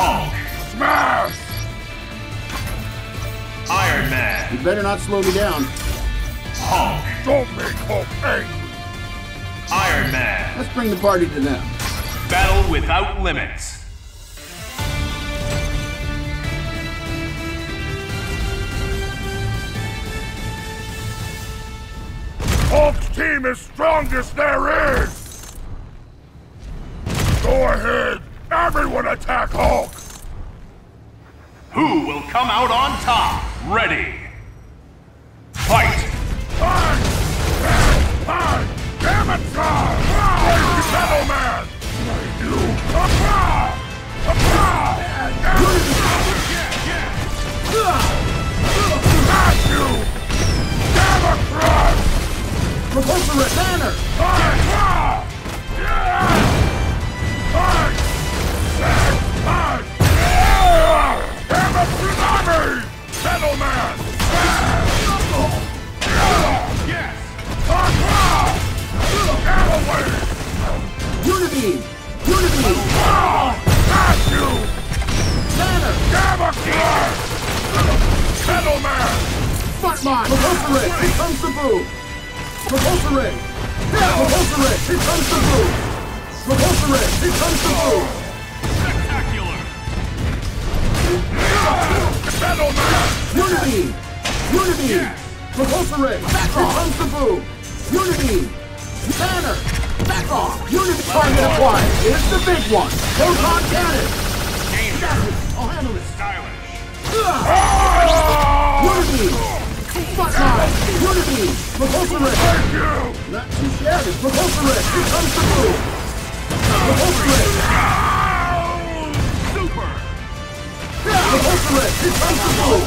Hulk. Smash! Iron Man. You better not slow me down. Hulk. Don't make Hulk angry! Iron Man. Let's bring the party to them. Battle without limits. Hulk's team is strongest there is! Go ahead! Everyone attack Hulk! Who will come out on top? Ready. Fight. Hi! Hi! Damn it, God! Man! Unibeam! Unibeam! Smash you! Banner! Democrat! Metal Man! Smart Mine! Ray! Here comes the boom! Propulsor Ray! Propulsor Ray! Here comes the boom! Propulsor Ray! Here comes the boom! Spectacular. Metal Man! Unibeam! Unibeam! Propulsor Ray! Here comes the boom! Unibeam! Banner! Back off! Unibeam! Target acquired! Here's the big one! Proton Cannon! I'll handle it! Stylish. Mine! Unibeam! Propulsor Ray! Thank you! Not too shabby! Propulsor Ray! Here comes the boom! Propulsor Ray! Super. Propulsor Ray! Here comes the boom!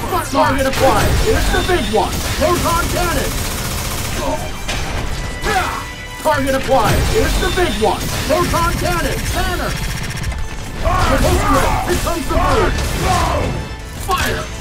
Smart Target acquired! Here's the big one! Proton Cannon! Target acquired! Here's the big one! Proton Cannon! Banner! Propulsor Ray! Here comes the boom! Fire!